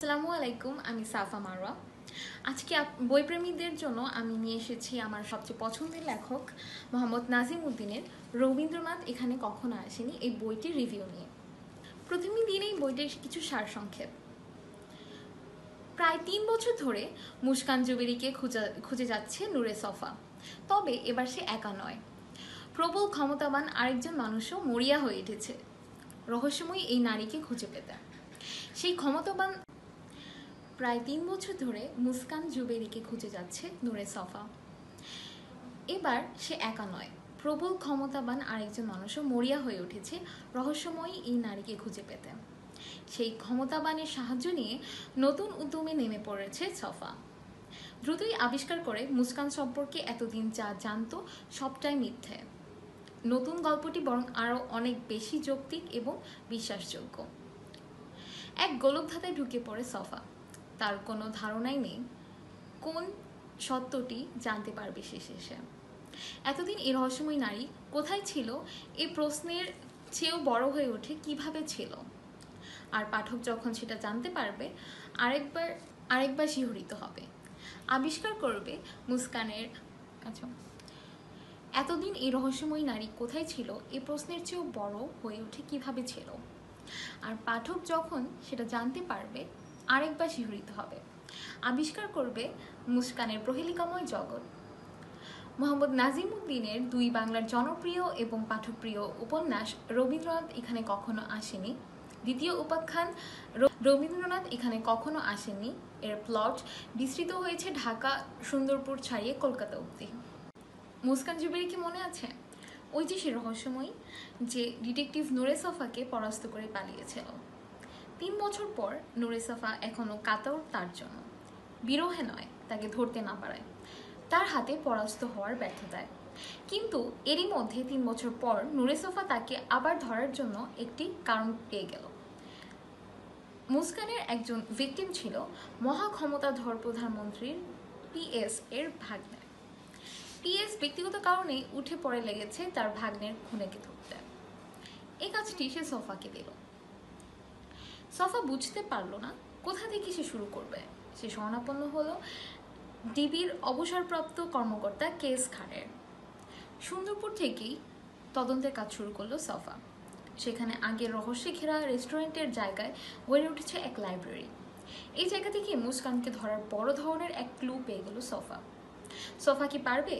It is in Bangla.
আসসালামু আলাইকুম আমি সাফা মারওয়া। আজকে বইপ্রেমীদের জন্য আমি নিয়ে এসেছি আমার সবচেয়ে পছন্দের লেখক মোহাম্মদ নাজিম উদ্দিনের রবীন্দ্রনাথ এখানে কখনো আসেনি এই বইটির রিভিউ নিয়ে। প্রথমে দিন এই বইটির কিছু সারসংক্ষেপ। প্রায় তিন বছর ধরে মুস্কান জুবেরিকে খুঁজা- খুঁজে যাচ্ছে নূরে সফা। তবে এবার সে একা নয়। প্রবল ক্ষমতাবান আরেকজন মানুষও মরিয়া হয়ে উঠেছে। রহস্যময়ী এই নারীকে খুঁজে পেতে। সেই ক্ষমতাবান প্রায় তিন বছর ধরে মুস্কান জুবেরিকে খুঁজে যাচ্ছে নূরে সফা। এবার সে একা নয়, প্রবল ক্ষমতাবান আরেকজন মানুষও মরিয়া হয়ে উঠেছে রহস্যময়ী এই নারীকে খুঁজে পেতে। সেই ক্ষমতাবানের সাহায্য নিয়ে নতুন উদ্যমে নেমে পড়েছে সফা। দ্রুতই আবিষ্কার করে মুস্কান সম্পর্কে এতদিন যা জানতো সবটাই মিথ্যে। নতুন গল্পটি বরং আরও অনেক বেশি যৌক্তিক এবং বিশ্বাসযোগ্য। এক গোলকধাতায় ঢুকে পড়ে সফা। তার কোনো ধারণাই নেই, কোন সত্যটি জানতে পারবে সে শেষে? এতদিন এই রহস্যময় নারী কোথায় ছিল? এই প্রশ্নের চেয়েও বড় হয়ে ওঠে কীভাবে ছিল? আর পাঠক যখন সেটা জানতে পারবে, আরেকবার আরেকবার শিহরিত হবে। আবিষ্কার করবে মুস্কানের আচ্ছা এতদিন এই রহস্যময়ী নারী কোথায় ছিল? এ প্রশ্নের চেয়েও বড় হয়ে ওঠে কীভাবে ছিল? আর পাঠক যখন সেটা জানতে পারবে আরেকবার শিহরিত হবে। আবিষ্কার করবে মুস্কানের প্রহেলিকাময় জগৎ। মোহাম্মদ নাজিম উদ্দিনের দুই বাংলার জনপ্রিয় এবং পাঠকপ্রিয় উপন্যাস রবীন্দ্রনাথ এখানে কখনো আসেনি। দ্বিতীয় উপাখ্যান রবীন্দ্রনাথ এখানে কখনো আসেনি। এর প্লট বিস্তৃত হয়েছে ঢাকা, সুন্দরপুর ছাড়িয়ে কলকাতা অবধি। মুস্কান জুবেরি কি মনে আছে? ওই যে সে রহস্যময়ী, যে ডিটেকটিভ নুরে সফাকে পরাস্ত করে পালিয়েছিল। তিন বছর পর নুরে সফা এখনও কাতর তার জন্য। বিরহে নয়, তাকে ধরতে না পারায়। তার হাতে পরাস্ত হওয়ার ব্যর্থতায়। কিন্তু এরই মধ্যে তিন বছর পর নুরে সফা তাকে আবার ধরার জন্য একটি কারণ পেয়ে গেল। মুস্কানের একজন ভিকটিম ছিল মহা মহাক্ষমতাধর প্রধানমন্ত্রীর পিএস এর ভাগ্নে। পিএস ব্যক্তিগত কারণে উঠে পড়ে লেগেছে তার ভাগ্নের খুনেকে ধরতে। এই কাজটি সে সোফাকে দিল। সফা বুঝতে পারল না কোথা থেকে সে শুরু করবে। সে শরণাপন্ন হলো ডিবির অবসরপ্রাপ্ত কর্মকর্তা কেস খানের। সুন্দরপুর থেকেই তদন্তের কাজ শুরু করল সফা। সেখানে আগে রহস্যে ঘেরা রেস্টুরেন্টের জায়গায় গড়ে উঠেছে এক লাইব্রেরি। এই জায়গা থেকে মুস্কানকে ধরার বড় ধরনের এক ক্লু পেয়ে গেল সফা। সফা কি পারবে?